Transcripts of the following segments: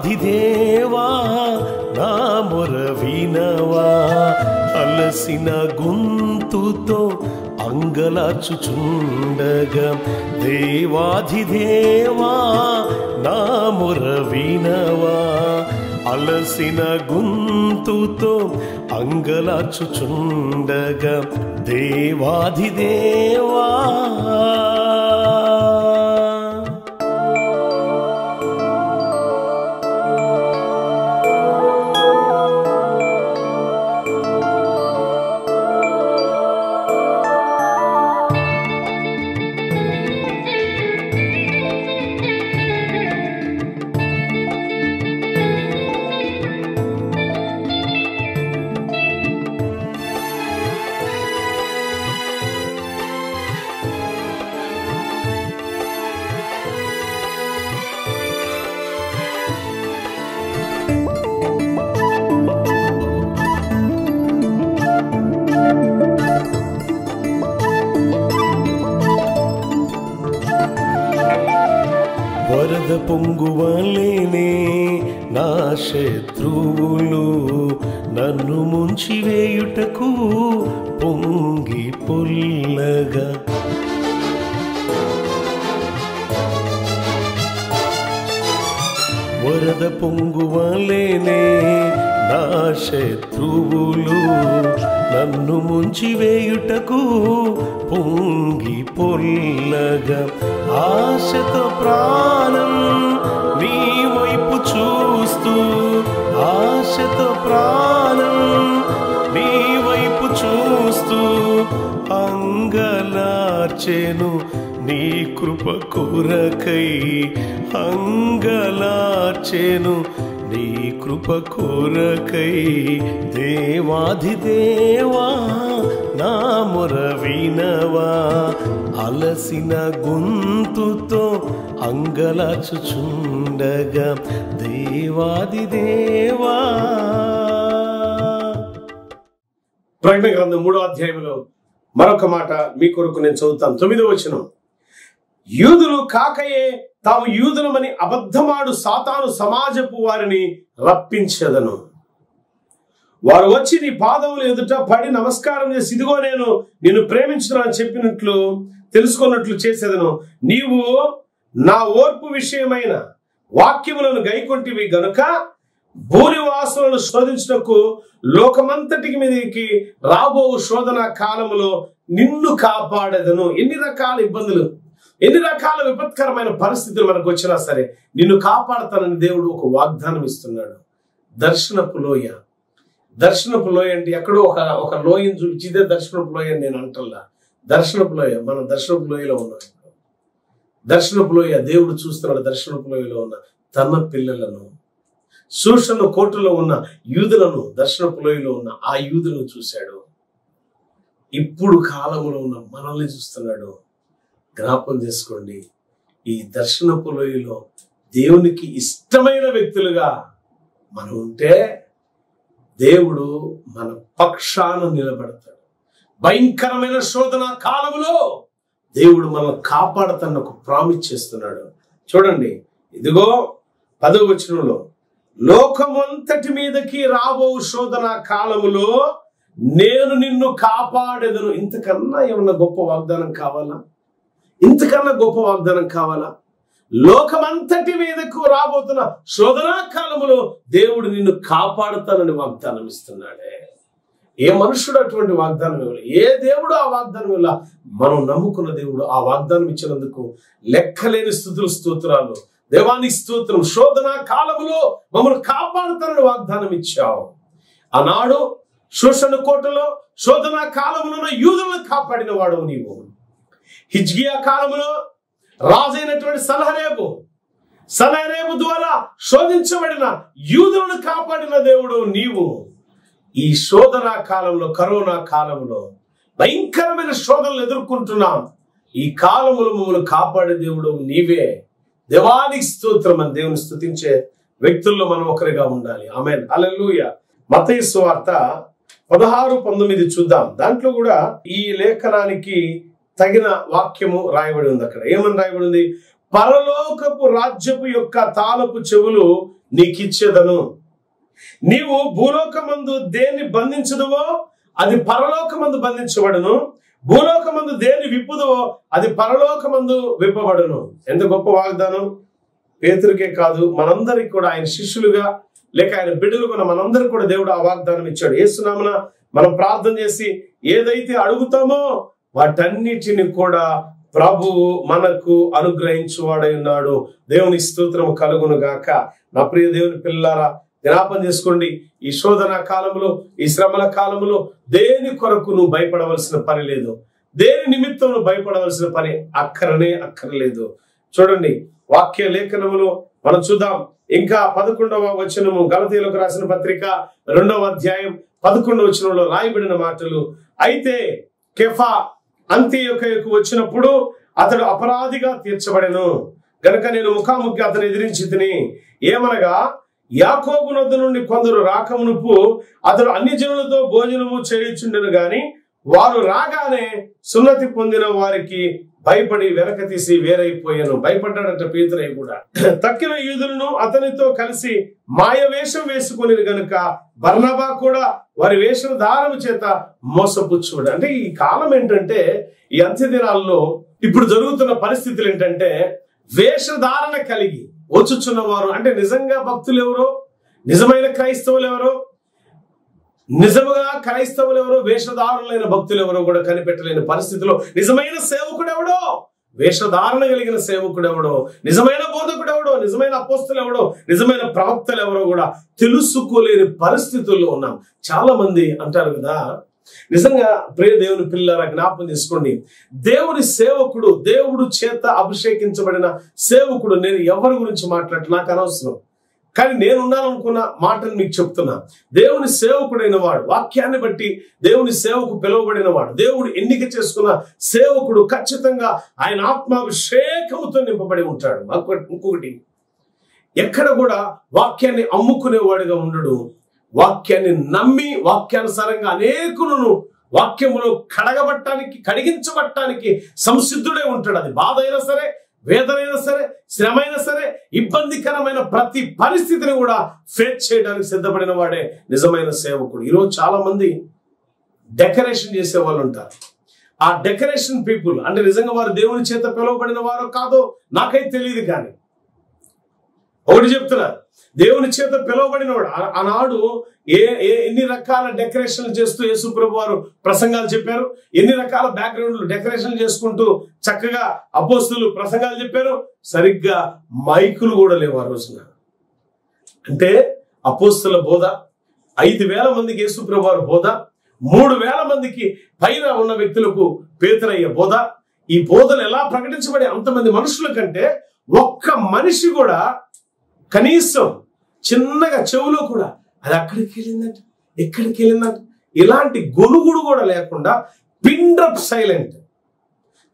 దేవాధిదేవా నా మొర వినవా అలసిన గొంతుతో అంగలాచుచుండగా దేవాధిదేవా నా మొర వినవా అలసిన గొంతుతో అంగలాచుచుండగా దేవాధిదేవా వరద నా శత్రువులు నన్ను ముంచివేయుటకు పొంగి పొల్లగా. వరద పొంగువలేనే నా శత్రువులు నన్ను ముంచివేయుటకు పొంగి పొల్లగా. ఆశతో ప్రాణం నీ వైపు చూస్తూ ఆశతో ప్రాణం నీ వైపు చూస్తూ అంగలార్చెను నీ కృప కొరకై అంగలార్చెను నీ కృప కొరకై దేవాధిదేవా నా మొర వినవా అలసిన గొంతుతో అంగలాచుచుండగా దేవాదిదేవా ప్రకటన గ్రంథం మూడో అధ్యాయంలో మరొక మాట మీ కొరకు నేను చదువుతాను. తొమ్మిదో వచ్చిన యూదులు కాకయే తాము యూదులమని అబద్ధమాడు సాతాను సమాజపు వారిని రప్పించదను. వారు వచ్చి నీ పాదములు ఎదుట పడి నమస్కారం చేసి ఇదిగో నేను నిన్ను ప్రేమించను అని చెప్పినట్లు తెలుసుకున్నట్లు చేసేదను. నీవు నా ఓర్పు విషయమైన వాక్యములను గైకొంటివి గనుక భూనివాసులను శోధించుటకు లోకమంతటికి మీదకి రాబో శోధన కాలములో నిన్ను కాపాడేదను. ఎన్ని రకాల ఇబ్బందులు ఎన్ని రకాల విపత్కరమైన పరిస్థితులు మనకు వచ్చినా సరే నిన్ను కాపాడతానని దేవుడు ఒక వాగ్దానం ఇస్తున్నాడు. దర్శనపు లోయ. దర్శనపు లోయ అంటే ఎక్కడో ఒక ఒక లోయని చూపించిదే దర్శనపు లోయ నేను అంటల్లా. దర్శనపు లోయ మనం దర్శనపు లోయలో ఉన్నాం. దర్శనపులోయ దర్శనపు లోయ దేవుడు చూస్తున్నాడు దర్శనపులోయలో ఉన్న తన పిల్లలను. సూషణ కోటలో ఉన్న యూదులను దర్శనపులోయలో ఉన్న ఆ యూదులను చూశాడు. ఇప్పుడు కాలంలో ఉన్న మనల్ని చూస్తున్నాడు. జ్ఞాపం చేసుకోండి ఈ దర్శనపు లోయలో దేవునికి ఇష్టమైన వ్యక్తులుగా మనం ఉంటే దేవుడు మన పక్షాన నిలబడతాడు. భయంకరమైన శోధన కాలంలో దేవుడు మనల్ని కాపాడతాన్ని ఒక ప్రామిస్ చేస్తున్నాడు. చూడండి ఇదిగో పదవ వచనంలో లోకమంతటి మీదకి రాబో శోధన కాలములో నేను నిన్ను కాపాడేదను. ఇంతకన్నా ఏమన్నా గొప్ప వాగ్దానం కావాలా? ఇంతకన్నా గొప్ప వాగ్దానం కావాలా? లోకమంతటి మీదకు రాబోతున్న శోధనా కాలములో దేవుడు నిన్ను కాపాడుతానని వాగ్దానం ఇస్తున్నాడే. ఏ మనుషుడు అటువంటి వాగ్దానం ఇవ్వలే ఏ దేవుడు ఆ వాగ్దానం ఇవ్వాల? మనం నమ్ముకున్న దేవుడు ఆ వాగ్దానం ఇచ్చినందుకు లెక్కలేని స్థుతులు స్తోత్రాలు. దేవానికి స్తోత్రం. శోధన కాలములో మమ్మల్ని కాపాడుతానని వాగ్దానం ఇచ్చావు. ఆనాడు శోషణ కోటలో శోధన కాలములో యూదులను కాపాడిన వాడు నీవు. హిజ్గియా కాలములో రాజైనటువంటి సలహరేబు సలహరేబు ద్వారా శోధించబడిన యూదులను కాపాడిన దేవుడు నీవు. ఈ శోధన కాలంలో కరోనా కాలంలో భయంకరమైన శోధనలు ఎదుర్కొంటున్నాం. ఈ కాలములు మమ్మల్ని కాపాడే దేవుడు నీవే. దేవానికి స్తోత్రం అని దేవుని స్థుతించే వ్యక్తుల్లో మనం ఒకరిగా ఉండాలి. ఆమె అలెలుయ మతయి వార్త పదహారు పంతొమ్మిది చూద్దాం. దాంట్లో కూడా ఈ లేఖనానికి తగిన వాక్యము రాయబడి ఉంది అక్కడ. ఏమని రాయబడి ఉంది? పరలోకపు రాజ్యపు యొక్క తాళపు చెవులు నీకిచ్చేదను. నీవు భూలోకమందు దేన్ని బంధించదువో అది పరలోకమందు బంధించబడును. భూలోకమందు దేన్ని విప్పుదువో అది పరలోకమందు విప్పబడును. ఎంత గొప్ప వాగ్దానం. పేతురికే కాదు మనందరికి కూడా ఆయన శిష్యులుగా లేక ఆయన బిడ్డలుగా ఉన్న మనందరికి కూడా దేవుడు ఆ వాగ్దానం ఇచ్చాడు. ఏసునామన మనం ప్రార్థన చేసి ఏదైతే అడుగుతామో వాటన్నిటిని కూడా ప్రభువు మనకు అనుగ్రహించువాడై ఉన్నాడు. దేవుని స్తోత్రము కలుగును గాక. నా ప్రియ దేవుని పిల్లారా జ్ఞాపం చేసుకోండి. ఈ శోధన కాలంలో ఈ శ్రమల కాలంలో దేని కొరకు నువ్వు భయపడవలసిన పని లేదు? దేని నిమిత్తం నువ్వు భయపడవలసిన పని అక్కరనే అక్కర్లేదు. చూడండి వాక్య లేఖనములో మనం చూద్దాం. ఇంకా పదకొండవ వచనము గలతీలకు రాసిన పత్రిక రెండవ అధ్యాయం పదకొండవ వచనంలో రాయబడిన మాటలు. అయితే కెఫా అంత్యొకకు వచ్చినప్పుడు అతడు అపరాధిగా తీర్చబడెను. గనుక నేను ముఖాముఖి అతను ఎదిరించి తిని ఏమనగా యాకోబు నొద్ద నుండి కొందరు రాకమునుపు అతడు అన్ని జనులతో భోజనము చేయించుండెను గాని వారు రాగానే సున్నతి పొందిన వారికి భయపడి వెనక తీసి వేరైపోయాను. భయపడ్డాడట పీతరయ్య కూడా. తక్కిన యూదులను అతనితో కలిసి మాయ వేషం వేసుకుని గనుక బర్నబా కూడా వారి వేషం దారం చేత మోసపుచ్చుడు అంటే ఈ కాలం ఏంటంటే ఈ అంత్య దినాల్లో ఇప్పుడు జరుగుతున్న పరిస్థితులు ఏంటంటే వేషధారణ కలిగి వచ్చుచున్న వారు అంటే నిజంగా భక్తులు ఎవరో నిజమైన క్రైస్తవులు ఎవరో నిజముగా క్రైస్తవులు ఎవరో వేషధారులైన భక్తులు ఎవరో కూడా కనిపెట్టలేని పరిస్థితిలో నిజమైన సేవకుడు ఎవడో వేషధారణ కలిగిన సేవకుడు ఎవడో నిజమైన బోధకుడు ఎవడో నిజమైన అపోస్తులు ఎవడో నిజమైన ప్రవక్తలు ఎవరో కూడా తెలుసుకోలేని పరిస్థితుల్లో ఉన్నాం. చాలా మంది అంటారు కదా నిజంగా ప్రియ దేవుని పిల్లల జ్ఞాపకం తీసుకోండి దేవుని సేవకుడు దేవుడు చేత అభిషేకించబడిన సేవకుడు నేను ఎవరి గురించి మాట్లాడటం నాకు అనవసరం. కానీ నేను ఉండాలనుకున్న మాటను మీకు చెప్తున్నా. దేవుని సేవకుడైన వాడు వాక్యాన్ని బట్టి దేవుని సేవకు పిలువబడిన వాడు దేవుడు ఎన్నిక చేసుకున్న సేవకుడు ఖచ్చితంగా ఆయన ఆత్మాభిషేకముతో నింపబడి ఉంటాడు. ఇంకొకటి ఇంకొకటి ఎక్కడ కూడా వాక్యాన్ని అమ్ముకునేవాడుగా ఉండడు. వాక్యాన్ని నమ్మి వాక్యానుసారంగా అనేకులను వాక్యమును కడగబట్టానికి కడిగించబట్టానికి సంసిద్ధుడే ఉంటాడు. అది బాధ అయినా సరే వేదనైనా సరే శ్రమ అయినా సరే ఇబ్బందికరమైన ప్రతి పరిస్థితిని కూడా ఫేస్ చేయడానికి సిద్ధపడిన వాడే నిజమైన సేవకుడు. ఈరోజు చాలా మంది డెకరేషన్ చేసే వాళ్ళు ఉంటారు. ఆ డెకరేషన్ పీపుల్ అంటే నిజంగా వారు దేవుని చేత పిలువబడిన వారో కాదో నాకైతే తెలియదు కానీ. ఒకటి చెప్తున్నారు దేవుని చేత పిలువబడినవాడు. ఆ- ఆనాడు ఏ ఏ ఎన్ని రకాల డెకరేషన్లు చేస్తూ యేసుప్రభు వారు ప్రసంగాలు చెప్పారు? ఎన్ని రకాల బ్యాక్గ్రౌండ్లు డెకరేషన్ చేసుకుంటూ చక్కగా అపోస్తులు ప్రసంగాలు చెప్పారు? సరిగ్గా మైకులు కూడా లేవు ఆ రోజున. అంటే అపోస్తుల బోధ ఐదు వేల మందికి యేసుప్రభు వారు బోధ మూడు వేల మందికి పైన ఉన్న వ్యక్తులకు పేతులయ్యే బోధ. ఈ బోధలు ఎలా ప్రకటించబడే అంతమంది మనుషుల కంటే ఒక్క మనిషి కూడా కనీసం చిన్నగా చెవులో కూడా అది అక్కడికి వెళ్ళిందంట ఎక్కడికి వెళ్ళిందంట. ఇలాంటి గొనుగుడు కూడా లేకుండా పిండ్రప్ సైలెంట్.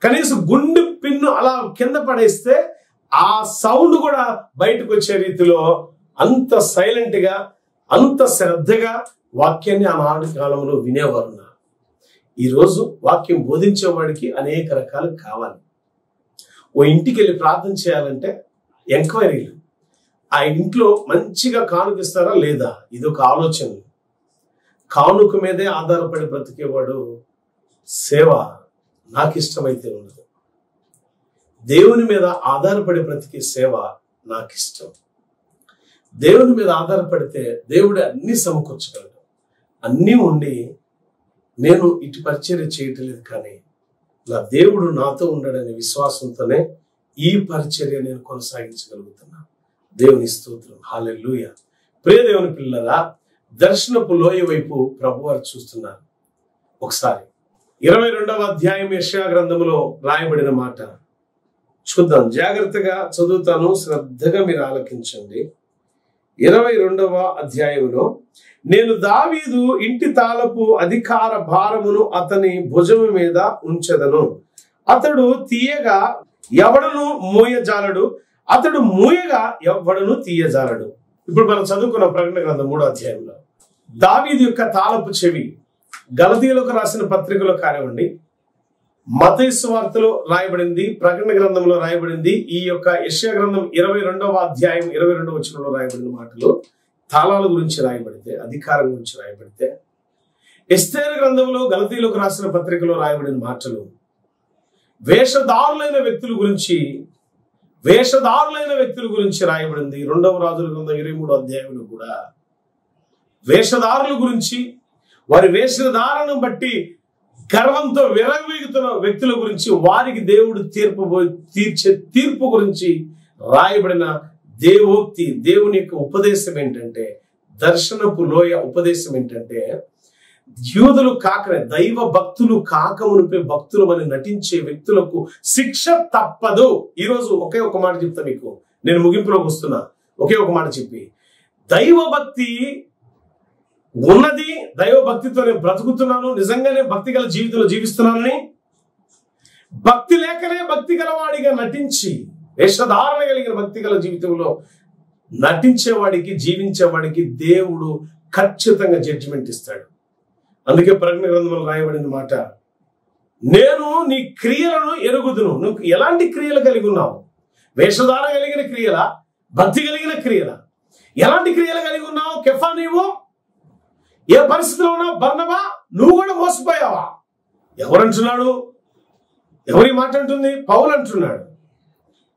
కనీసం గుండె పిన్ను అలా కింద పడేస్తే ఆ సౌండ్ కూడా బయటకు వచ్చే రీతిలో అంత సైలెంట్గా అంత శ్రద్ధగా వాక్యాన్ని ఆ కాలంలో వినేవారు నా ఈరోజు వాక్యం బోధించేవాడికి అనేక రకాలు కావాలి. ఓ ఇంటికి వెళ్ళి ప్రార్థన చేయాలంటే ఎంక్వైరీలు. ఆ ఇంట్లో మంచిగా కానుకిస్తారా లేదా? ఇది ఒక ఆలోచన. కానుక మీదే ఆధారపడి బ్రతికేవాడు సేవ నాకు ఇష్టమైతే ఉండదు. దేవుని మీద ఆధారపడి బ్రతికే సేవ నాకు ఇష్టం దేవుని మీద ఆధారపడితే దేవుడు అన్ని సమకూర్చగలడు. అన్నీ ఉండి నేను ఇటు పరిచర్య చేయటం లేదు కానీ నా దేవుడు నాతో ఉండడనే విశ్వాసంతోనే ఈ పరిచర్య నేను కొనసాగించగలుగుతున్నాను దేవుని స్తోత్రం. హాలెల్లుయ ప్రియ దేవుని పిల్లరా దర్శనపు లోయ వైపు ప్రభువారు చూస్తున్నారు. ఒకసారి ఇరవై రెండవ అధ్యాయం యెషయా గ్రంథములో రాయబడిన మాట. చూద్దాం జాగ్రత్తగా చదువుతాను శ్రద్ధగా మీరు ఆలకించండి. ఇరవై రెండవ అధ్యాయంలో నేను దావీదు ఇంటి తాళపు అధికార భారమును అతని భుజము మీద ఉంచెదను. అతడు తీయగా ఎవడను మూయజాలడు? అతడు మూయగా ఎవ్వడను తీయజాలడు. ఇప్పుడు మనం చదువుకున్న ప్రకటన గ్రంథం మూడో అధ్యాయంలో. దావీది యొక్క తాళపు చెవి గలతీయులకు రాసిన పత్రికలో కానివ్వండి మతేసు వార్తలో రాయబడింది ప్రకటన గ్రంథంలో రాయబడింది ఈ యొక్క యశ్యా గ్రంథం ఇరవై రెండవ అధ్యాయం ఇరవై రెండవ వచనంలో రాయబడిన మాటలు తాళాల గురించి రాయబడితే అధికారం గురించి రాయబడితే ఎస్తేర్ గ్రంథంలో గలతీలకు రాసిన పత్రికలో రాయబడిన మాటలు వేషధారులైన వ్యక్తుల గురించి వేషధారులైన వ్యక్తుల గురించి రాయబడింది. రెండవ రాజుల గ్రంథం ఇరవై మూడు అధ్యాయంలో కూడా. వేషధారుల గురించి వారి వేషధారణను బట్టి గర్వంతో విరవీగుతున్న వ్యక్తుల గురించి వారికి దేవుడు తీర్పు తీర్చే తీర్పు గురించి రాయబడిన దేవోక్తి దేవుని యొక్క ఉపదేశం ఏంటంటే దర్శనపు లోయ ఉపదేశం ఏంటంటే యూదులు కాకనే దైవ భక్తులు కాక మునిపే భక్తులు అని నటించే వ్యక్తులకు శిక్ష తప్పదు. ఈరోజు ఒకే ఒక మాట చెప్తా మీకు. నేను ముగింపులోకి వస్తున్నా. ఒకే ఒక మాట చెప్పి. దైవ భక్తి ఉన్నది దైవ భక్తితో నేను బ్రతుకుతున్నాను నిజంగానే భక్తి గల జీవితంలో జీవిస్తున్నానని. భక్తి లేకనే భక్తి గలవాడిగా నటించి వేషధారణ కలిగిన భక్తి గల జీవితంలో నటించేవాడికి జీవించేవాడికి దేవుడు ఖచ్చితంగా జడ్జిమెంట్ ఇస్తాడు. అందుకే ప్రజ్ఞ గ్రంథంలో రాయబడిన మాట నేను నీ క్రియలను ఎరుగుదును. నువ్వు ఎలాంటి క్రియలు కలిగి ఉన్నావు? వేషధార కలిగిన క్రియల? భక్తి కలిగిన క్రియల? ఎలాంటి క్రియలు కలిగి ఉన్నావు? కెఫా నీవు? ఏ పరిస్థితిలో ఉన్నావు? బర్ణబా నువ్వు కూడా మోసపోయావా? ఎవరంటున్నాడు? ఎవరి మాట అంటుంది? పౌలు అంటున్నాడు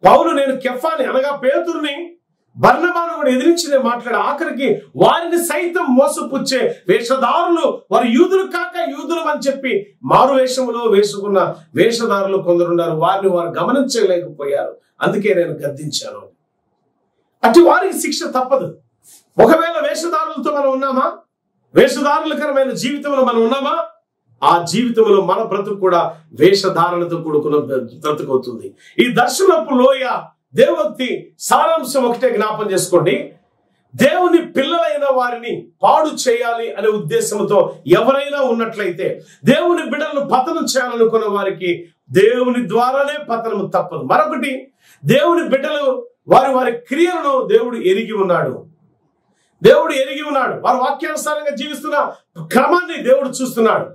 పౌలు నేను కెఫాని అనగా పేతుర్ని బర్ణ కూడా ఎదిరించి మాట్లాడే ఆఖరికి వారిని సైతం మోసపుచ్చే వేషధారులు వారు యూదులు కాక యూదులు అని చెప్పి మారు వేషములో వేసుకున్న వేషధారులు కొందరున్నారు వారిని వారు గమనించలేకపోయారు. అందుకే నేను గద్దించాను. అటు వారికి శిక్ష తప్పదు. ఒకవేళ వేషధారులతో మనం ఉన్నామా? వేషధారులకరమైన జీవితంలో మనం ఉన్నామా? ఆ జీవితంలో మన బ్రతుకు కూడా వేషధారణతో కూడుకున్న బ్రతుకు అవుతుంది. ఈ దర్శనపు లోయ దేవోక్తి సారాంశం ఒకటే జ్ఞాపం చేసుకోండి. దేవుని పిల్లలైన వారిని పాడు చేయాలి అనే ఉద్దేశంతో ఎవరైనా ఉన్నట్లయితే దేవుని బిడ్డలను పతనం చేయాలనుకున్న వారికి దేవుని ద్వారానే పతనము తప్పదు. మరొకటి దేవుని బిడ్డలు వారి వారి క్రియలను దేవుడు ఎరిగి ఉన్నాడు. దేవుడు ఎరిగి ఉన్నాడు. వారి వాక్యానుసారంగా జీవిస్తున్న క్రమాన్ని దేవుడు చూస్తున్నాడు.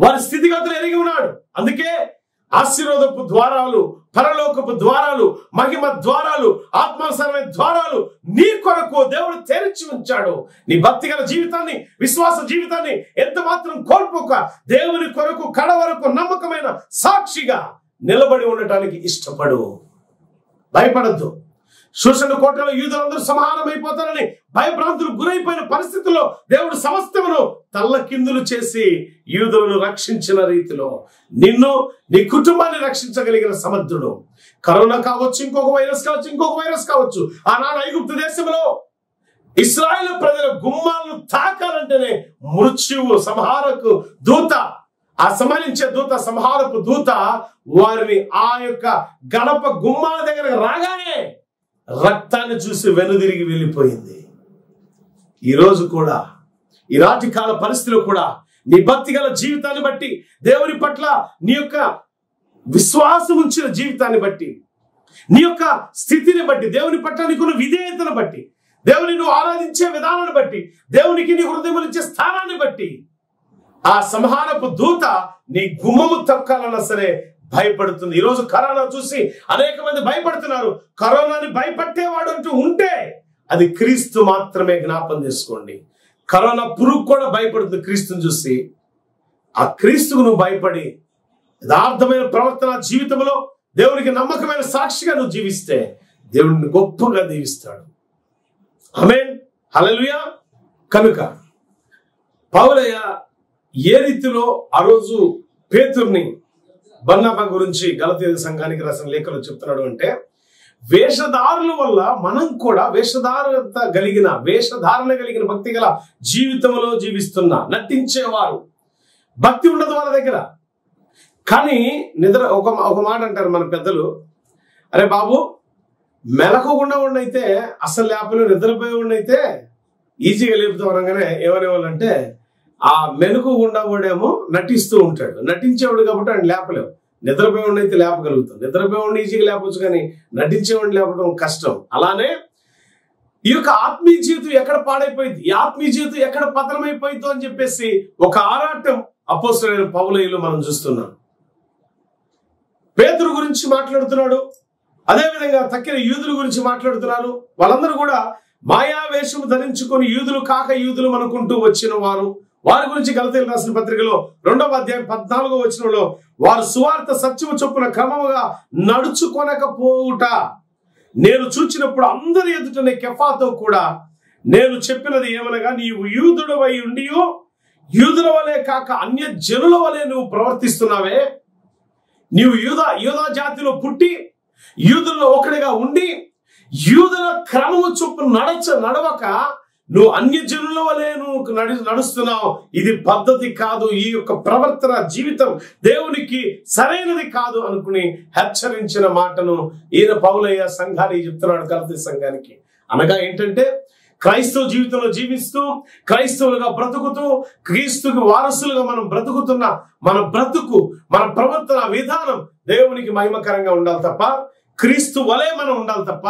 వారి స్థితిగతులు ఎరిగి ఉన్నాడు. అందుకే ఆశీర్వదపు ద్వారాలు పరలోకపు ద్వారాలు మహిమ ద్వారాలు ఆత్మానుసరమైన ద్వారాలు నీ కొరకు దేవుడు తెరిచి ఉంచాడు. నీ భక్తి గల జీవితాన్ని విశ్వాస జీవితాన్ని ఎంత మాత్రం కోల్పోక దేవుని కొరకు కడ వరకు నమ్మకమైన సాక్షిగా నిలబడి ఉండటానికి ఇష్టపడు. భయపడద్దు. శోషణ కోటలో యూదులందరూ సమానమైపోతారని భయభ్రాంతులు గురైపోయిన పరిస్థితుల్లో దేవుడు సమస్తమును తల్లకిందులు చేసి యూదులను రక్షించిన రీతిలో నిన్ను నీ కుటుంబాన్ని రక్షించగలిగిన సమర్థుడు. కరోనా కావచ్చు ఇంకొక వైరస్ కావచ్చు ఇంకొక వైరస్ కావచ్చు. ఆనాడు ఐగుప్తు దేశంలో ఇస్రాయేల్ ప్రజల గుమ్మాలను తాకాలంటేనే మృత్యువు సంహారకు దూత ఆ సంహరించే దూత సంహారపు దూత వారిని ఆ యొక్క గడప గుమ్మాల దగ్గర రాగానే రక్తాన్ని చూసి వెనుదిరిగి వెళ్ళిపోయింది. ఈరోజు కూడా ఈ కాల పరిస్థితిలో కూడా నీ భక్తి గల జీవితాన్ని బట్టి దేవుని పట్ల నీ యొక్క విశ్వాసం ఉంచిన జీవితాన్ని బట్టి నీ యొక్క స్థితిని బట్టి దేవుని పట్ల నీకున్న విధేయతను బట్టి దేవుని నువ్వు ఆరాధించే విధానాన్ని బట్టి దేవునికి నీ హృదయం ఇచ్చే స్థానాన్ని బట్టి ఆ సంహారపు దూత నీ గుమ్మము తక్కాలన్నా సరే భయపడుతుంది. ఈరోజు కరోనా చూసి అనేక మంది భయపడుతున్నారు. కరోనాని భయపట్టేవాడు అంటూ ఉంటే అది క్రీస్తు మాత్రమే జ్ఞాపం చేసుకోండి. కరోనా పురుగు కూడా భయపడుతుంది క్రీస్తుని చూసి. ఆ క్రీస్తుకు నువ్వు భయపడి యథార్థమైన ప్రవర్తన జీవితంలో దేవునికి నమ్మకమైన సాక్షిగా నువ్వు జీవిస్తే దేవుడిని గొప్పగా దీవిస్తాడు. అమేన్ హలలుయా కనుక పౌలయ్య ఏ రీతిలో ఆ రోజు పేతుర్ని బర్నాబా గురించి గలతీయ సంఘానికి రాసిన లేఖలు చెప్తున్నాడు అంటే వేషధారుల వల్ల మనం కూడా వేషధారత కలిగిన వేషధారణ కలిగిన భక్తి గల జీవితంలో జీవిస్తున్న నటించేవారు. భక్తి ఉండదు వాళ్ళ దగ్గర. కానీ నిద్ర ఒక ఒక మాట అంటారు మన పెద్దలు అరే బాబు మెలకకుండా ఉండైతే అసలు లేపలు నిద్రపోయి ఉండైతే ఈజీగా లేపుతాం అనగానే ఏమనేవాళ్ళంటే ఆ మెలకు ఉండేవాడేమో నటిస్తూ ఉంటాడు. నటించేవాడు కాబట్టి ఆయన లేపలేవు నిద్రపోయి అయితే లేపగలుగుతాం. నిద్రపోయి ఈజీగా లేపచ్చు కానీ నటించేవాడిని లేపడం కష్టం. అలానే ఈ యొక్క ఆత్మీయ జీవితం ఎక్కడ పాడైపోయింది? ఈ ఆత్మీయ జీవితం ఎక్కడ పతనమైపోయిందో అని చెప్పేసి ఒక ఆరాటం అపోసరైన పౌలయ్యలో మనం చూస్తున్నాం. పేతురు గురించి మాట్లాడుతున్నాడు. అదేవిధంగా తక్కిన యూదుల గురించి మాట్లాడుతున్నారు వాళ్ళందరూ కూడా మాయా ధరించుకొని యూదులు కాక యూదులు అనుకుంటూ వచ్చిన వారు. వారి గురించి గలతీలు రాసిన పత్రికలో రెండవ అధ్యాయం పద్నాలుగో వచనంలో వారు సువార్త సత్యము చొప్పున క్రమముగా నడుచుకొనకపోవుట. నేను చూచినప్పుడు అందరి ఎదుటనే కెఫాతో కూడా నేను చెప్పినది ఏమనగా నీవు యూదుడవై ఉండియో యూదుల వలె కాక అన్య జనుల వలె నువ్వు ప్రవర్తిస్తున్నావే. నీవు యూద యూదా జాతిలో పుట్టి యూదుల్లో ఒకటిగా ఉండి యూదుల క్రమము చొప్పున నడచ నడవక నువ్వు అన్ని జనుల వలె నువ్వు నడి నడుస్తున్నావు. ఇది పద్ధతి కాదు ఈ యొక్క ప్రవర్తన జీవితం దేవునికి సరైనది కాదు అనుకుని హెచ్చరించిన మాటను ఈయన పౌలయ్య సంఘానికి చెప్తున్నాడు కలతి సంఘానికి. అనగా ఏంటంటే క్రైస్తవ జీవితంలో జీవిస్తూ క్రైస్తవులుగా బ్రతుకుతూ క్రీస్తుకి వారసులుగా మనం బ్రతుకుతున్న మన బ్రతుకు మన ప్రవర్తన విధానం దేవునికి మహిమకరంగా ఉండాలి తప్ప క్రీస్తు వలె మనం ఉండాలి తప్ప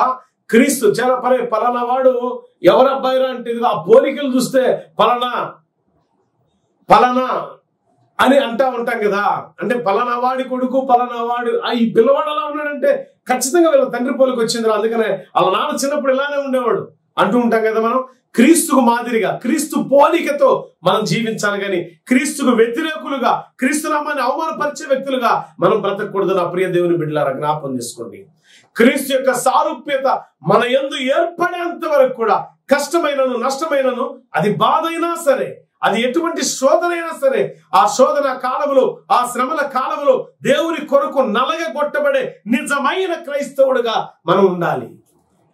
క్రీస్తు చాలా పరే పలానా వాడు ఎవరబ్బాయి అంటే ఆ పోలికలు చూస్తే పలానా పలానా అని అంటా ఉంటాం కదా. అంటే పలానా వాడి కొడుకు పలానా వాడు. ఆ ఈ పిల్లవాడు అలా ఉన్నాడంటే ఖచ్చితంగా వీళ్ళ తండ్రి పోలికి వచ్చింది అందుకనే వాళ్ళ నాన్న చిన్నప్పుడు ఇలానే ఉండేవాడు. అంటూ ఉంటాం కదా మనం. క్రీస్తుకు మాదిరిగా క్రీస్తు పోలికతో మనం జీవించాలి కానీ క్రీస్తుకు వ్యతిరేకులుగా క్రీస్తు నామాన్ని అవమానపరిచే వ్యక్తులుగా మనం బ్రతకూడదు నా ప్రియ దేవుని బిడ్డలారా జ్ఞాపం చేసుకోండి. క్రీస్తు యొక్క సారూప్యత మన ఎందు ఏర్పడేంత వరకు కూడా కష్టమైనను నష్టమైనను అది బాధ అయినా సరే అది ఎటువంటి శోధనైనా సరే ఆ శోధన కాలంలో ఆ శ్రమల కాలంలో దేవుని కొరకు నలగగొట్టబడే నిజమైన క్రైస్తవుడుగా మనం ఉండాలి.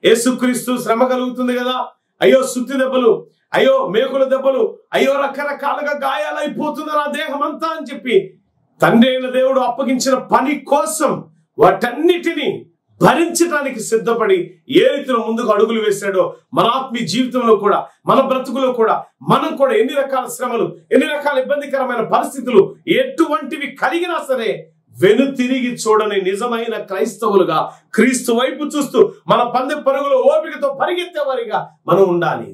యేసుక్రీస్తు శ్రమ కలుగుతుంది కదా? అయ్యో సుత్తి దెబ్బలు అయ్యో మేకుల దెబ్బలు అయ్యో రకరకాలుగా గాయాలైపోతుంది నా దేహం అంతా అని చెప్పి తండ్రి అయిన దేవుడు అప్పగించిన పని కోసం వాటన్నిటిని భరించడానికి సిద్ధపడి ఏ రీతిలో ముందుకు అడుగులు వేశాడో మన ఆత్మీయ జీవితంలో కూడా మన బ్రతుకులో కూడా మనం కూడా ఎన్ని రకాల శ్రమలు ఎన్ని రకాల ఇబ్బందికరమైన పరిస్థితులు ఎటువంటివి కలిగినా సరే వెను తిరిగి చూడని నిజమైన క్రైస్తవులుగా క్రీస్తు వైపు చూస్తూ మన పందె పరుగులు ఓపికతో పరిగెత్తే వారిగా మనం ఉండాలి.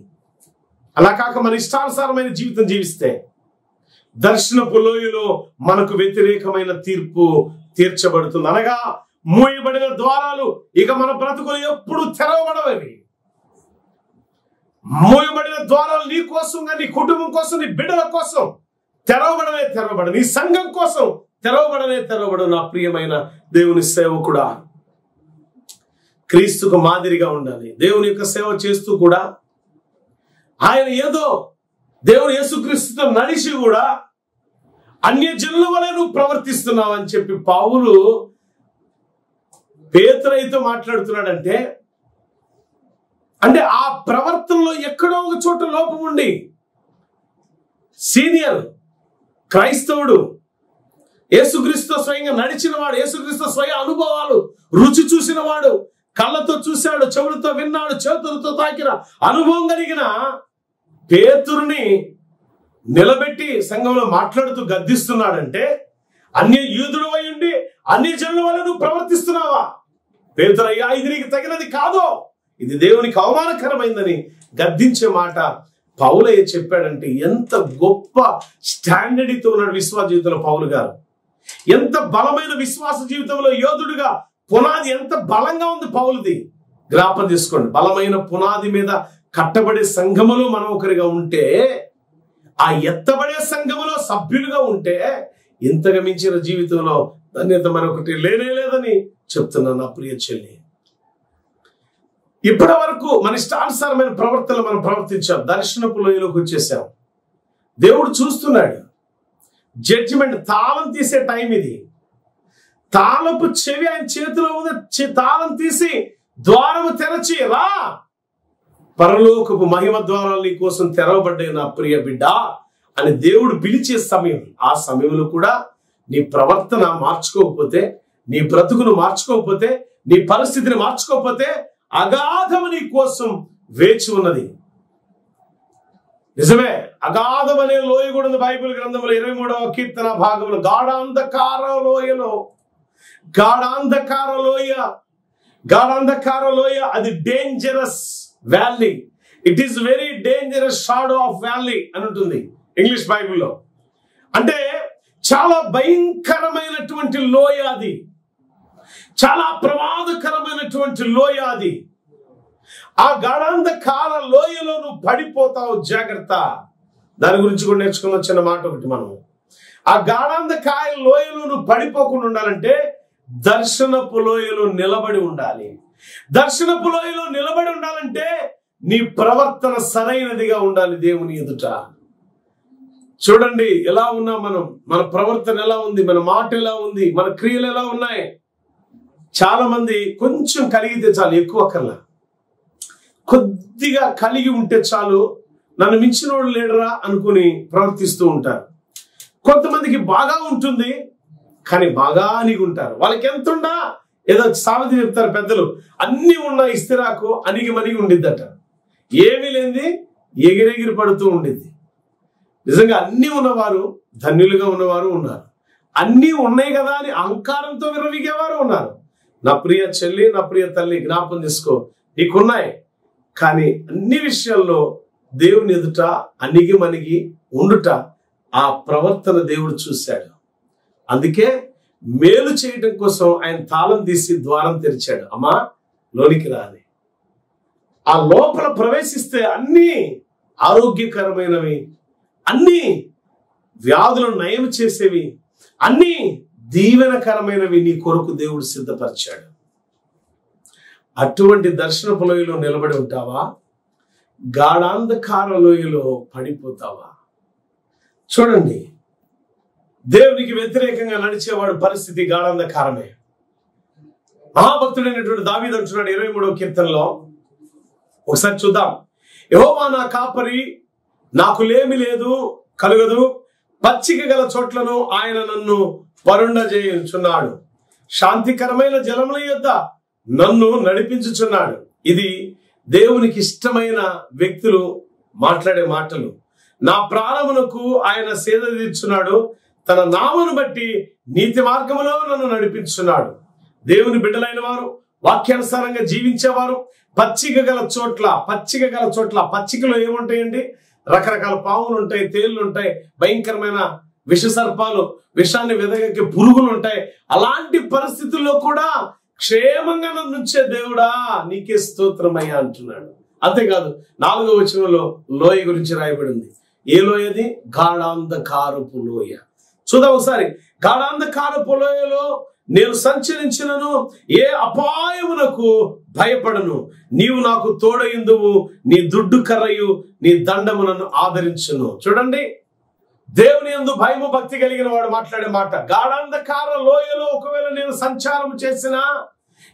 అలా కాక మన ఇష్టానుసారమైన జీవితం జీవిస్తే దర్శనపు లోయలో మనకు వ్యతిరేకమైన తీర్పు తీర్చబడుతుంది. అనగా మూయబడిన ద్వారాలు ఇక మన బ్రతుకులు ఎప్పుడు తెరవబడవవి. మూయబడిన ద్వారాలు నీ కోసం నీ కుటుంబం కోసం నీ బిడ్డల కోసం తెరవబడనే తెరవబడ నీ సంఘం కోసం తెరవబడనే తెరవబడు నా ప్రియమైన దేవుని సేవకుడా. క్రీస్తుకు మాదిరిగా ఉండాలి. దేవుని యొక్క సేవ చేస్తూ కూడా ఆయన ఏదో దేవుడు యేసుక్రీస్తుతో నడిచి కూడా అన్య జనుల వలె నువ్వు ప్రవర్తిస్తున్నావు అని చెప్పి పావులు పేతురైతే మాట్లాడుతున్నాడంటే అంటే ఆ ప్రవర్తనలో ఎక్కడో ఒక చోట లోపం ఉండి సీనియర్ క్రైస్తవుడు యేసుక్రీస్తు స్వయంగా నడిచిన వాడు యేసుక్రీస్తు స్వయ అనుభవాలు రుచి చూసిన వాడు కళ్ళతో చూశాడు చెవులతో విన్నాడు చేతులతో తాకిన అనుభవం కలిగిన పేతురుని నిలబెట్టి సంఘంలో మాట్లాడుతూ గద్దిస్తున్నాడంటే అన్య యూదుడు అయి ఉండి అన్ని జనుల వల్ల నువ్వు ప్రవర్తిస్తున్నావా? పేతురయ్యా ఇది నీకు తగినది కాదో. ఇది దేవునికి అవమానకరమైందని గద్దించే మాట పౌలయ్య చెప్పాడంటే ఎంత గొప్ప స్టాండర్డ్తో ఉన్నాడు విశ్వాస జీవితంలో పౌలు గారు. ఎంత బలమైన విశ్వాస జీవితంలో యోధుడుగా పునాది ఎంత బలంగా ఉంది పౌలుది. జ్ఞాపం తీసుకోండి బలమైన పునాది మీద కట్టబడే సంఘములో మనం ఒకరిగా ఉంటే ఆ ఎత్తబడే సంఘములో సభ్యులుగా ఉంటే ఇంతగా మించిన జీవితంలో ధన్యత మరొకటి లేనే లేదని చెప్తున్నాను నా ప్రియ చెల్లి. ఇప్పటి వరకు మన ఇష్టానుసారమైన ప్రవర్తనలు మనం ప్రవర్తించాం. దర్శనపు లోయలోకి వచ్చేసాం. దేవుడు చూస్తున్నాడు. జడ్జిమెంట్ తాళం తీసే టైం ఇది. తాళపు చెవి ఆయన చేతిలో ఉంది. తాళం తీసి ద్వారము తెరచి రా! పరలోకపు మహిమ ద్వారాలు నీ కోసం తెరవబడ్డాయి నా ప్రియ బిడ్డ అని దేవుడు పిలిచే సమయం. ఆ సమయంలో కూడా నీ ప్రవర్తన మార్చుకోకపోతే నీ బ్రతుకును మార్చుకోకపోతే నీ పరిస్థితిని మార్చుకోకపోతే అగాధము నీ కోసం వేచి ఉన్నది. నిజమే అగాధం అనే లోయ కూడా ఉంది బైబిల్ గ్రంథంలో ఇరవై మూడవ కీర్తన భాగంలో. గాఢాంధకార లోయలో గాఢాంధకార లోయ గాఢాంధకార లోయ అది dangerous valley it is very dangerous shadow of valley అని ఉంటుంది ఇంగ్లీష్ బైబిల్లో. అంటే చాలా భయంకరమైనటువంటి లోయ అది. చాలా ప్రమాదకరమైనటువంటి లోయ అది. ఆ గాఢాంధకార లోయలో నువ్వు పడిపోతావు జాగ్రత్త. దాని గురించి కూడా నేర్చుకున్న చిన్న మాట ఒకటి మనం. ఆ గాఢాంధకాయ లోయలో నువ్వు పడిపోకుండా ఉండాలంటే దర్శనపు లోయలో నిలబడి ఉండాలి. దర్శనపు లోయలో నిలబడి ఉండాలంటే నీ ప్రవర్తన సరైనదిగా ఉండాలి దేవుని ఎదుట. చూడండి ఎలా ఉన్నాం మనం? మన ప్రవర్తన ఎలా ఉంది? మన మాట ఎలా ఉంది? మన క్రియలు ఎలా ఉన్నాయి? చాలా మంది కొంచెం కలిగితే చాలు ఎక్కువ కల్లా కొద్దిగా కలిగి ఉంటే చాలు నన్ను మించిన వాడు లేడరా అనుకుని ప్రవర్తిస్తూ ఉంటారు. కొంతమందికి బాగా ఉంటుంది కానీ బాగా అనిగి ఉంటారు. వాళ్ళకి ఎంత ఉండా ఏదో సామెత చెప్తారు పెద్దలు అన్ని ఉన్న ఇస్తిరాకు అనిగి మనిగి ఉండిద్దట. ఏమీ లేనిది ఎగిరెగిరి పడుతూ ఉండిద్ది. నిజంగా అన్నీ ఉన్నవారు ధన్యులుగా ఉన్నవారు ఉన్నారు. అన్నీ ఉన్నాయి కదా అని అహంకారంతో విరవిగేవారు ఉన్నారు. నా ప్రియ చెల్లి నా ప్రియ తల్లి జ్ఞాపం చేసుకో. నీకున్నాయి. కానీ అన్ని విషయాల్లో దేవుని ఎదుట అణిగి మణిగి ఉండుట ఆ ప్రవర్తన దేవుడు చూశాడు. అందుకే మేలు చేయటం కోసం ఆయన తాళం తీసి ద్వారం తెరిచాడు. అమ్మా లోనికి రాని. ఆ లోపల ప్రవేశిస్తే అన్ని ఆరోగ్యకరమైనవి అన్ని వ్యాధులను నయం చేసేవి అన్ని దీవెనకరమైనవి నీ కొరకు దేవుడు సిద్ధపరిచాడు. అటువంటి దర్శనపు లోయలో నిలబడి ఉంటావా? గాఢాంధకార లోయలో పడిపోతావా? చూడండి. దేవునికి వ్యతిరేకంగా నడిచేవాడు పరిస్థితి గాఢాంధకారమే. మహాభక్తుడైనటువంటి దావీదు అంటున్నాడు ఇరవై మూడవ కీర్తనలో. ఒకసారి చూద్దాం. యహోవా నా కాపరి నాకు లేమి లేదు కలుగదు. పచ్చిక గల చోట్లను ఆయన నన్ను పరుండజేయుచున్నాడు శాంతికరమైన జలముల యొద్ద నన్ను నడిపించుచున్నాడు. ఇది దేవునికి ఇష్టమైన వ్యక్తులు మాట్లాడే మాటలు. నా ప్రాణమునకు ఆయన సేద తీర్చున్నాడు. తన నామను బట్టి నీతి మార్గములో నన్ను నడిపించున్నాడు. దేవుని బిడ్డలైన వారు వాక్యానుసారంగా జీవించేవారు పచ్చిక గల చోట్ల పచ్చిక గల చోట్ల పచ్చికలో ఏముంటాయండి? రకరకాల పావులు ఉంటాయి తేళ్ళు ఉంటాయి భయంకరమైన విష సర్పాలు విషాన్ని వెదగకి పురుగులు ఉంటాయి. అలాంటి పరిస్థితుల్లో కూడా క్షేమంగా నన్ను దేవుడా నీకే స్తోత్రమయ్యా అంటున్నాడు. అంతేకాదు నాలుగో వచనంలో లోయ గురించి రాయబడింది. ఏ లోయది? గాఢాంధకారపు లోయ. చూద్దాం ఒకసారి. గాఢాంధకారపు లోయలో నేను సంచరించినను ఏ అపాయమునకు భయపడను. నీవు నాకు తోడయిందువు నీ దుడ్డు కర్రయు నీ దండమునను ఆదరించును. చూడండి. దేవుని ఎందు భయము భక్తి కలిగిన వాడు మాట్లాడే మాట. గాఢాంధకార లోయలో ఒకవేళ నేను సంచారం చేసినా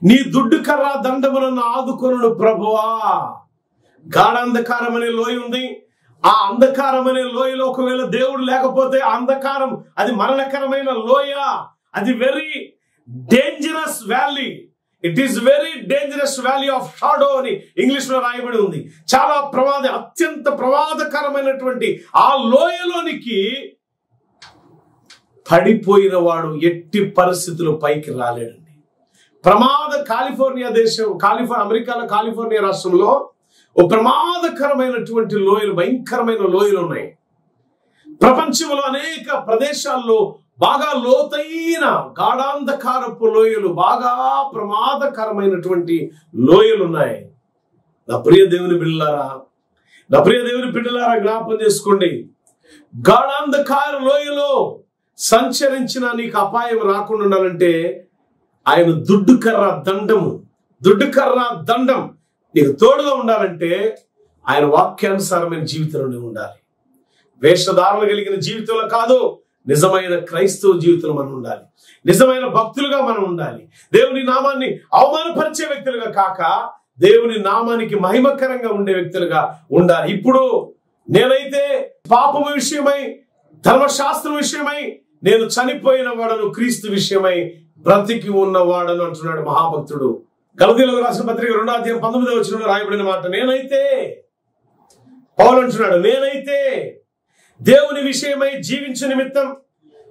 నీ దుడ్డు కర్ర దండము ఆదుకొను ప్రభువా. గాఢాంధకారం అనే లోయ ఉంది. ఆ అంధకారం అనే లోయలో ఒకవేళ దేవుడు లేకపోతే అంధకారం అది మరణకరమైన లోయ. అది very dangerous valley it is very dangerous valley of shadow అని ఇంగ్లీష్లో రాయబడి ఉంది. చాలా ప్రమాద అత్యంత ప్రమాదకరమైనటువంటి ఆ లోయలోనికి పడిపోయిన వాడు ఎట్టి పరిస్థితులు పైకి రాలేడండి. ప్రమాద కాలిఫోర్నియా దేశం కాలిఫోర్నియా అమెరికాలో కాలిఫోర్నియా రాష్ట్రంలో ఓ ప్రమాదకరమైనటువంటి లోయలు భయంకరమైన లోయలు ఉన్నాయి. ప్రపంచంలో అనేక ప్రదేశాల్లో బాగా లోతైన గాఢాంధకారపు లోయలు బాగా ప్రమాదకరమైనటువంటి లోయలు ఉన్నాయి నా ప్రియ దేవుని బిడ్డలారా నా ప్రియ దేవుని బిడ్డలారా జ్ఞాపం చేసుకోండి. గాఢాంధకార లోయలో సంచరించిన నీకు అపాయం రాకుండా ఉండాలంటే ఆయన దుడ్డు కర్ర దండము దుడ్డు కర్ర దండం నీకు తోడుగా ఉండాలంటే ఆయన వాక్యానుసారమైన జీవితంలోనే ఉండాలి. వేషధారణ కలిగిన జీవితంలో కాదు నిజమైన క్రైస్తవ జీవితంలో మనం ఉండాలి. నిజమైన భక్తులుగా మనం ఉండాలి. దేవుని నామాన్ని అవమానపరిచే వ్యక్తులుగా కాక దేవుని నామానికి మహిమకరంగా ఉండే వ్యక్తులుగా ఉండాలి. ఇప్పుడు నేనైతే పాపము విషయమై ధర్మశాస్త్రం విషయమై నేను చనిపోయిన వాడను క్రీస్తు విషయమై బ్రతికి ఉన్నవాడను అంటున్నాడు మహాభక్తుడు. గలదీలకు రాసిన పత్రిక రెండో అధ్యాయం పంతొమ్మిదో వచ్చిన రాయబడిన మాట నేనైతే పౌలు అంటున్నాడు నేనైతే దేవుని విషయమై జీవించు నిమిత్తం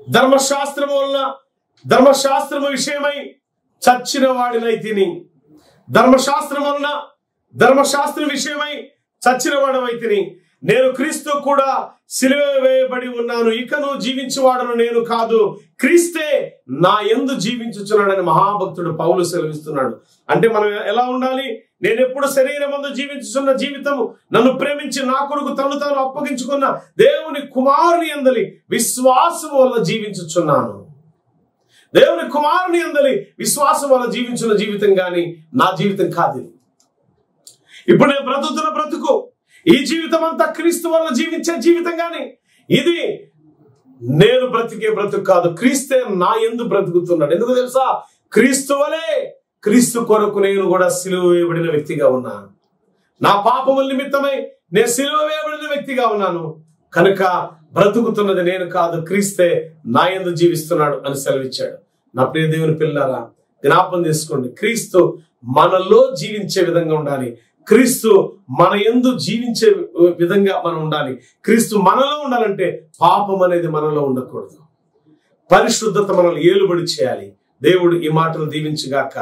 ధర్మశాస్త్రము వలన ధర్మశాస్త్రము విషయమై చచ్చిన వాడినై తిని. ధర్మశాస్త్రం వలన ధర్మశాస్త్రం విషయమై చచ్చిన వాడవై తిని. నేను క్రీస్తు కూడా సిలువ వేయబడి ఉన్నాను. ఇకను జీవించువాడను నేను కాదు. క్రీస్తే నా ఎందు జీవించుచున్నాడని మహాభక్తుడు పౌలు సెలవిస్తున్నాడు. అంటే మనం ఎలా ఉండాలి? నేను ఎప్పుడు శరీరం ముందు జీవించుచున్న జీవితము నన్ను ప్రేమించి నా కొరకు తను తాను అప్పగించుకున్న దేవుని కుమారుని అందలి విశ్వాసం వల్ల జీవించుచున్నాను. దేవుని కుమారుని అందలి విశ్వాసం వల్ల జీవించిన జీవితం గాని నా జీవితం కాదు ఇప్పుడు నేను బ్రతుకుతున్న బ్రతుకు ఈ జీవితం అంతా క్రీస్తు వల్ల జీవించే జీవితం గాని. ఇది నేను బ్రతికే బ్రతుకు కాదు. క్రీస్తే నా ఎందు బ్రతుకుతున్నాడు. ఎందుకు తెలుసా? క్రీస్తు వలే క్రీస్తు కొరకు నేను కూడా సిలువ వేయబడిన వ్యక్తిగా ఉన్నాను. నా పాపముల నిమిత్తమై నేను సిలువ వేయబడిన వ్యక్తిగా ఉన్నాను. కనుక బ్రతుకుతున్నది నేను కాదు. క్రీస్తే నా ఎందు జీవిస్తున్నాడు అని సెలవిచ్చాడు. నా ప్రియ దేవుని పిల్లారా జ్ఞాపం చేసుకోండి. క్రీస్తు మనలో జీవించే విధంగా ఉండాలి. క్రీస్తు మన ఎందు జీవించే విధంగా మనం ఉండాలి. క్రీస్తు మనలో ఉండాలంటే పాపం అనేది మనలో ఉండకూడదు. పరిశుద్ధత మనల్ని ఏలుబడి చేయాలి. దేవుడు ఈ మాటలు దీవించుగాక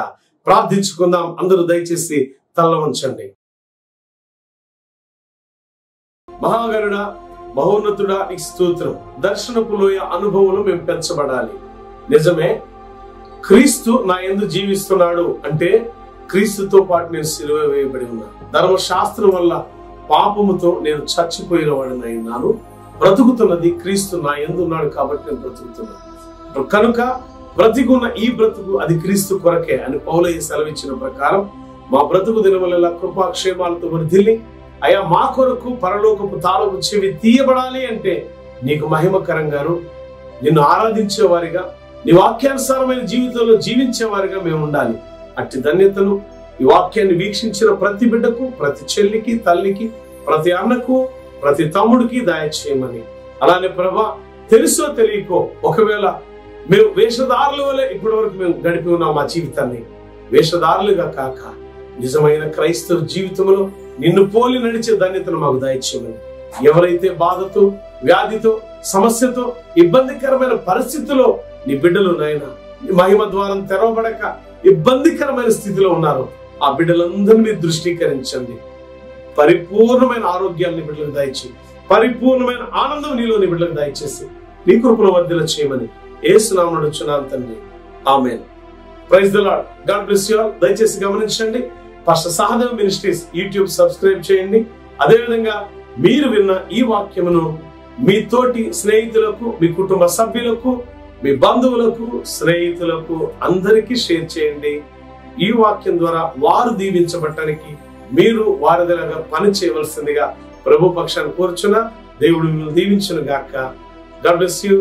ప్రార్థించుకుందాం. అందరూ దయచేసి తల్ల ఉంచండి మహాగరుడ మహోన్నతుడా నీకు స్తోత్రం. దర్శనపు లోయ అనుభవంలో మేము పెంచబడాలి. నిజమే క్రీస్తు నా ఎందు జీవిస్తున్నాడు అంటే క్రీస్తుతో పాటు నేను సిలువ వేయబడి ఉన్నాను ధర్మశాస్త్రం వల్ల పాపముతో నేను చచ్చిపోయిన వాడిని అయినాను. బ్రతుకుతున్నది క్రీస్తు నా ఎందు ఉన్నాడు కాబట్టి నేను బ్రతుకుతున్నాను కనుక బ్రతికున్న ఈ బ్రతుకు అది క్రీస్తు కొరకే అని పౌలయ్య సెలవిచ్చిన ప్రకారం మా బ్రతుకు దినవల్ల కృపాక్షేమాలతో వర్ధిల్లి అయా మా కొరకు పరలోకపు తాలూకు చెవి తీయబడాలి అంటే నీకు మహిమకరంగాను నిన్ను ఆరాధించేవారిగా నీ వాక్యానుసారమైన జీవితంలో జీవించేవారిగా మేము ఉండాలి. అట్టి ధన్యతలు. ఈ వాక్యాన్ని వీక్షించిన ప్రతి బిడ్డకు ప్రతి చెల్లికి తల్లికి ప్రతి అన్నకు ప్రతి తమ్ముడికి దయచేయమని. అలానే ప్రభా తెలుసో తెలియకో ఒకవేళ మేము వేషధారుల వల్ల ఇప్పటి వరకు మేము గడిపి ఉన్నాం మా జీవితాన్ని. వేషధారులుగా కాక నిజమైన క్రైస్తవ జీవితంలో నిన్ను పోలి నడిచే ధన్యతను మాకు దయచేయమని. ఎవరైతే బాధతో వ్యాధితో సమస్యతో ఇబ్బందికరమైన పరిస్థితిలో నీ బిడ్డలు నాయన నీ మహిమ ద్వారం తెరవబడక ఇబ్బందికరమైన స్థితిలో ఉన్నారు. ఆ బిడ్డలందరినీ దృష్టికరించండి. పరిపూర్ణమైన ఆరోగ్యాన్ని బిడ్డలకు దయచేయి పరిపూర్ణమైన ఆనందం నీలో నీ బిడ్డలకు దయచేసి నీ కృపను వర్ధిలో చేయమని ఏసునామను నడుచున్నాను తండ్రి. ఆమె praise the Lord God bless you all. దయచేసి గమనించండి. Parsha Sahadev ministries YouTube subscribe చేయండి. అదేవిధంగా మీరు విన్న ఈ వాక్యమును మీ తోటి స్నేహితులకు మీ కుటుంబ సభ్యులకు మీ బంధువులకు స్నేహితులకు అందరికీ షేర్ చేయండి. ఈ వాక్యం ద్వారా వారు దీవించబట్టడానికి మీరు వారిదిలాగా పని చేయవలసిందిగా ప్రభు పక్షాన్ని కోర్చున దేవుడు మిమ్మల్ని దీవించును గాక గాడ్ బ్లెస్ యూ